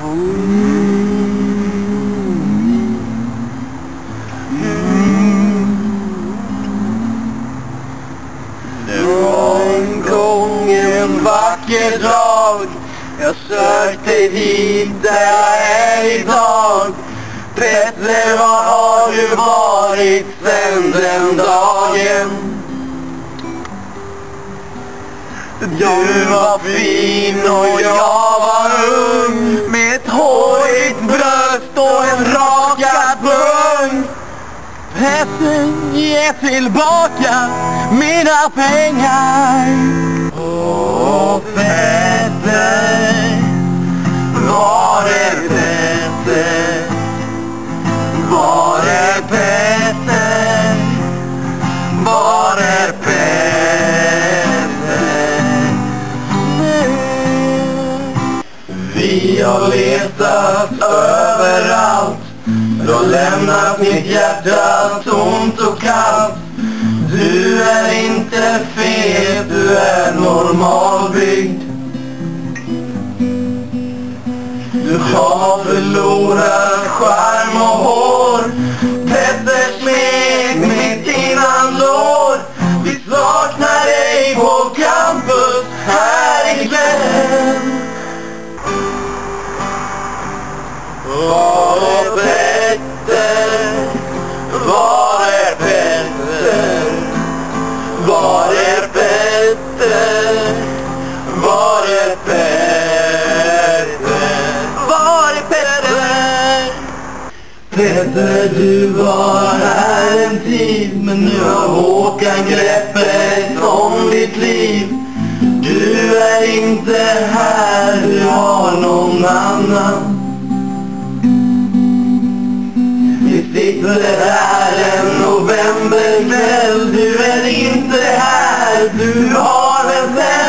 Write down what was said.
Det var en gång en vacker dag. Jag sökte hit där jag är idag. Petter, var har du varit? Sen den dagen? Du var fin och jag Petter, ge tillbaka mina pengar Åh Petter, var är Petter? Var är Petter? Var är Petter? Vi har letat överallt du har lämnat mitt hjärta tomt och kallt. Du är inte fet, du är normalbyggd. Du har förlorat charm och hår. Petter smek mitt innan lår Vi saknar dig på campus här ikväll. Oh. Peter du var här en tid Men nu har Håkan greppet om ditt liv. Du är inte här, du har någon annan. Vi sitter här en novemberkväll. Du är inte här, du har en vän.